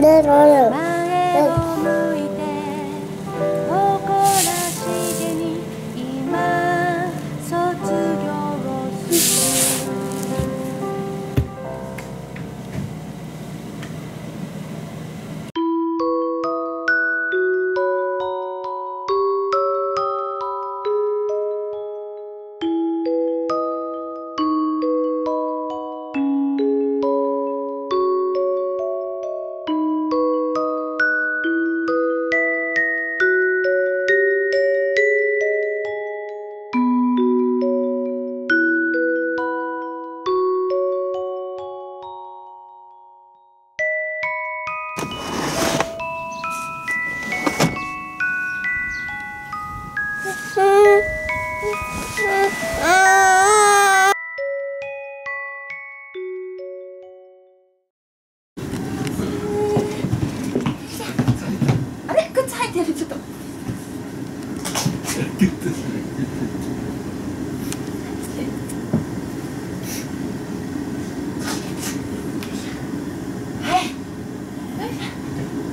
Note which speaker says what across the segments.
Speaker 1: roller roller.
Speaker 2: Bye.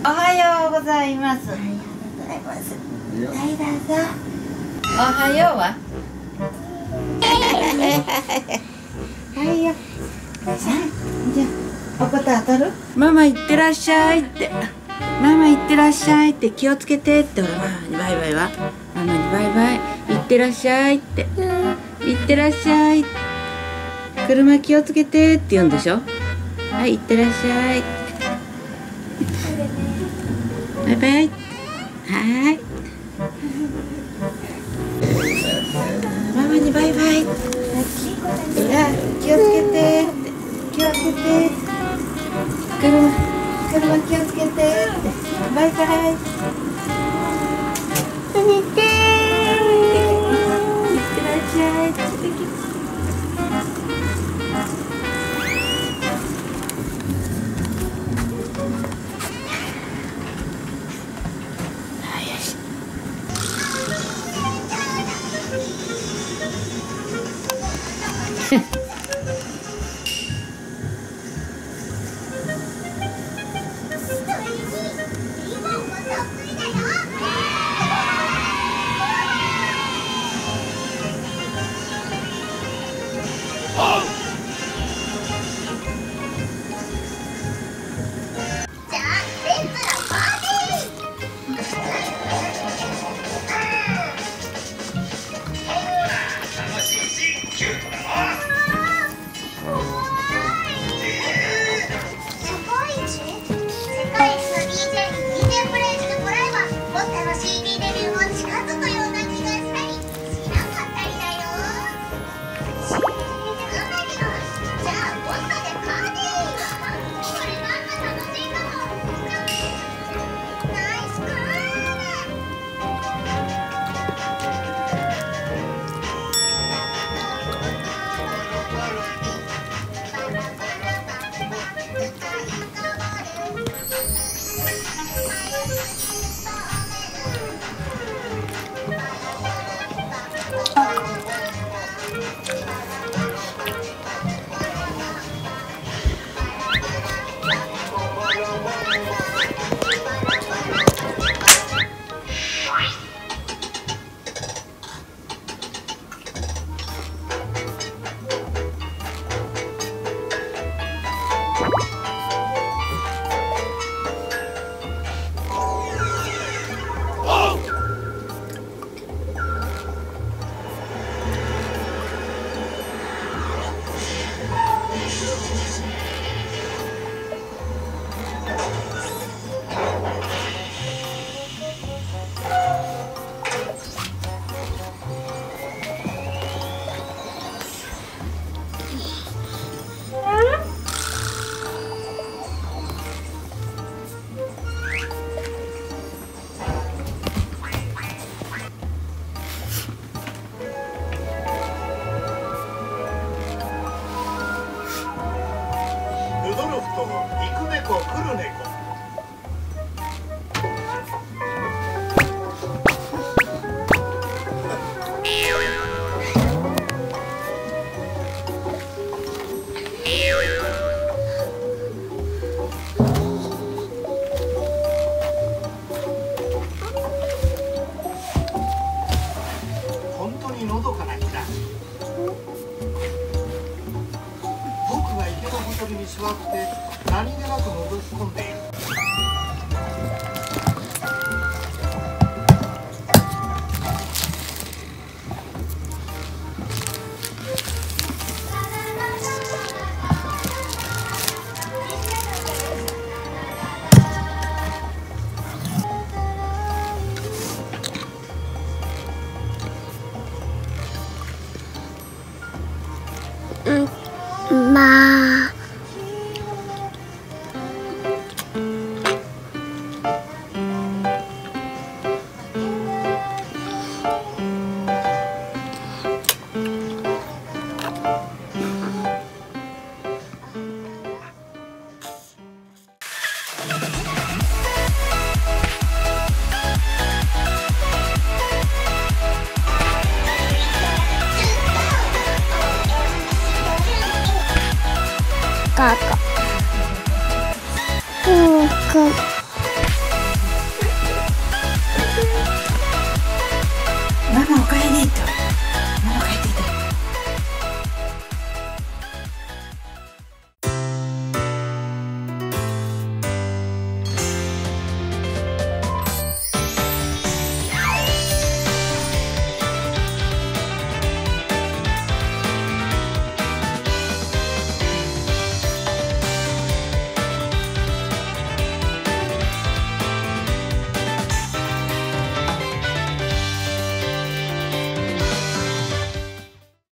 Speaker 3: おはようございます。おはようございます。はい、どうぞ。おはようは。はいよ。じゃあ、おこと当たる？ママ行ってらっしゃいって。ママ行ってらっしゃいって気をつけてってほらママにバイバイはママにバイバイ行ってらっしゃいって行ってらっしゃい車気をつけてって言うんでしょ？はい行ってらっしゃいバイバイ。はい。ママにバイバイ。あ気をつけて気をつけて車車気をつけてバイバイ
Speaker 4: 得意だよ。
Speaker 5: ロフトの「行く猫来る猫」
Speaker 1: Mà